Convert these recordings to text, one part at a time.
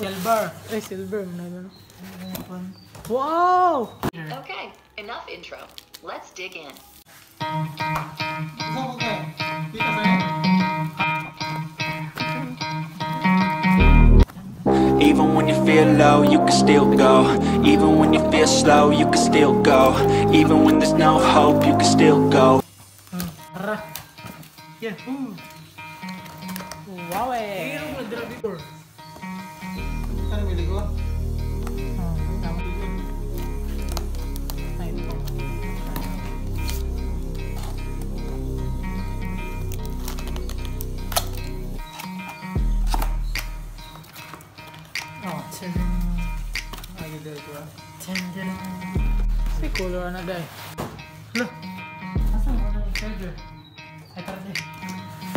Silver. Ay, silver. Ano na Ano pa? Wow! Okay, enough intro. Let's dig in. Gusto ko kayo. Dito sa'yo. Even when you feel low, you can still go. Even when you feel slow, you can still go. Even when there's no hope, you can still go. Tara. Yahoo! Wow eh! Siguro na dahil. Hala! Asan mo na yung charger? Ay, tara dahil.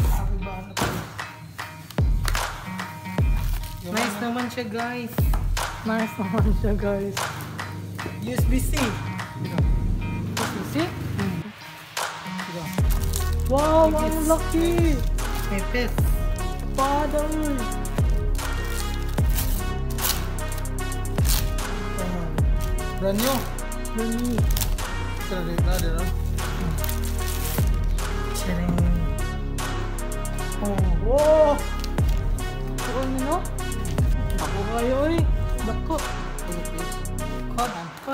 Nakapagbahan na Nice naman siya guys. Nice naman siya guys. USB-C. See? Wow, ang laki! May pet. Father! Brand new. Nani? Tara din na, din ah.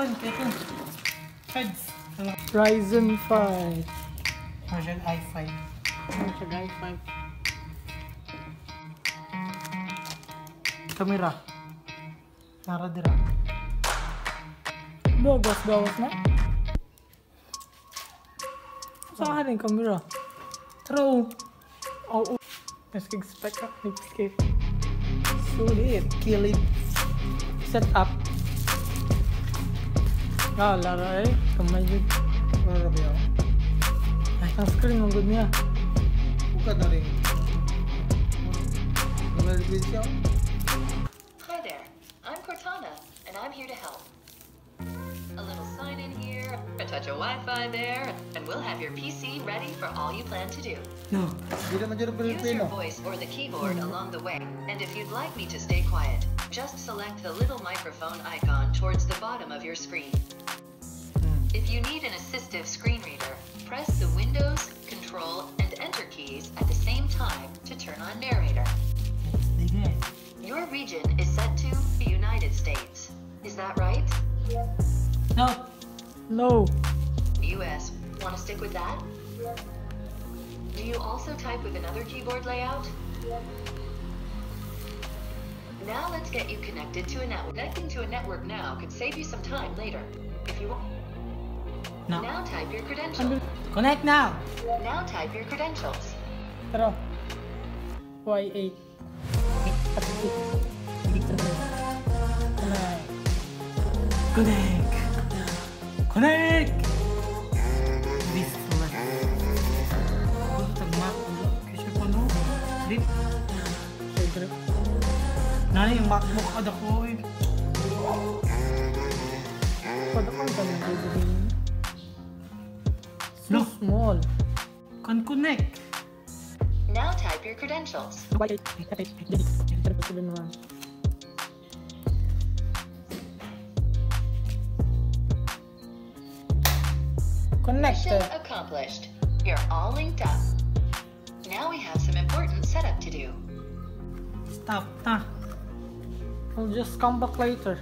Kon, kon. Heads. Ryzen 5. Version i5. Ano siya guys? 5. Kamera. Nara dira. Bawas-bawas na? Saan ka rin camera? True. Oo. Mas kag-spec ka. Nipskip. Sulit. Kilid. Set up. Ah, lara. Kamay yun. Ano ba yun? Ang screen, ang good niya. Buka na rin. Nag-release. Hi there, I'm Cortana, and I'm here to help. A little sign in here, a touch of Wi-Fi there, and we'll have your PC ready for all you plan to do. No. Hindi naman dyan ang Use your voice or the keyboard along the way, and if you'd like me to stay quiet, just select the little microphone icon towards the bottom of your screen. Hmm. If you need an assistive screen reader, press the Windows, Control, and Enter keys at the same time to turn on narrator. Your region is set to the United States. Is that right? No. No. US. Want to stick with that? Do you also type with another keyboard layout? Now let's get you connected to a network. Connecting to a network now could save you some time later. If you want. No. Now type your credentials. Connect now. Now type your credentials. Y8. At 8. Connect. Connect. Nani, yung MacBook kada ko eh. Pada kang ka nang. So No. small. Can connect. Now type your credentials. Y8. At 8. Dali. Tara pa sila naman. Mission accomplished. You're all linked up. Now we have some important setup to do. Stop na. I'll just come back later.